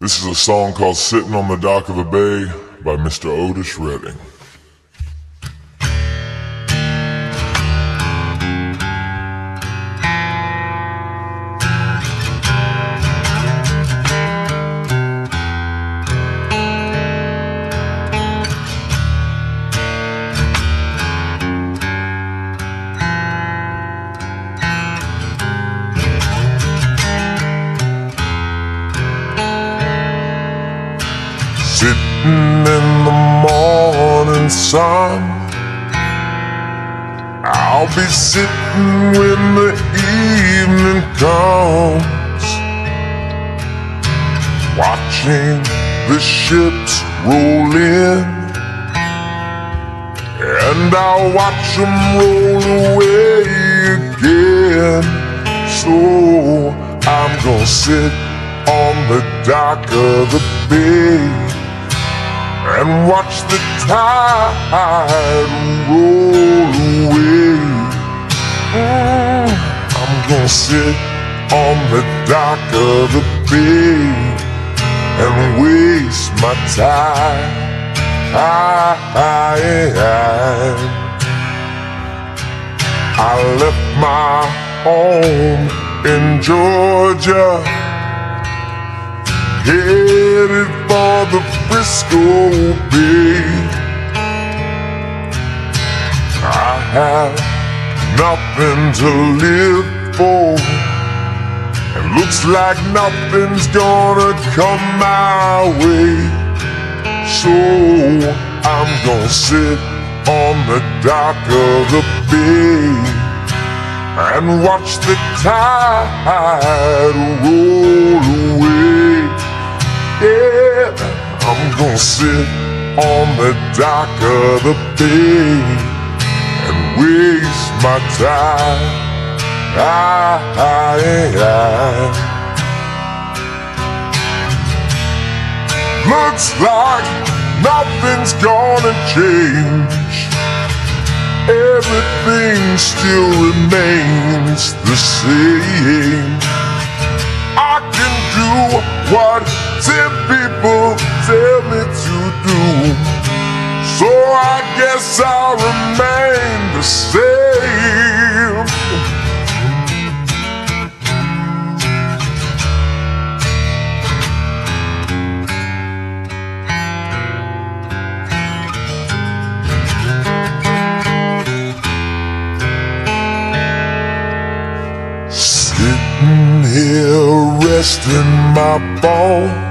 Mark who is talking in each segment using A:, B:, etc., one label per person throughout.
A: This is a song called Sitting on the Dock of a Bay by Mr. Otis Redding. Sitting in the morning sun. I'll be sitting when the evening comes Watching the ships roll in. And I'll watch them roll away again. So I'm gonna sit on the dock of the bay and watch the tide roll away. Mm, I'm gonna sit on the dock of the bay and waste my time. I left my home in Georgia headed for the Frisco Bay. I have nothing to live for, and looks like nothing's gonna come my way. So I'm gonna sit on the dock of the bay and watch the tide roll away. Gonna sit on the dock of the bay and waste my time. I, I, I. Looks like nothing's gonna change. Everything still remains the same. I can do what people tell me to do. So I guess I'll remain the same. Sitting here resting my bones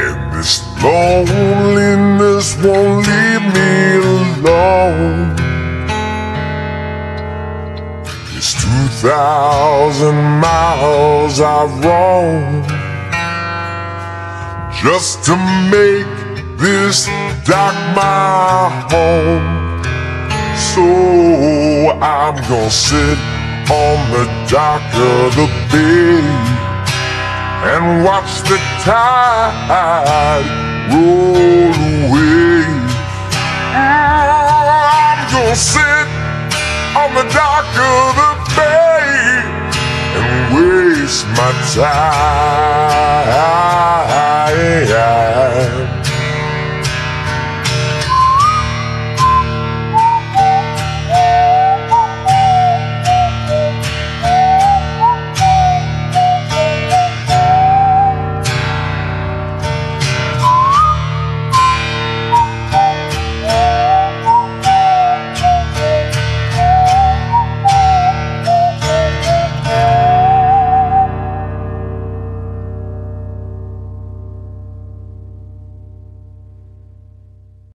A: And this loneliness won't leave me alone. It's 2,000 miles I've roamed Just to make this dock my home. So I'm gonna sit on the dock of the bay and watch the tide roll away. I'm gonna sit on the dock of the bay and waste my time.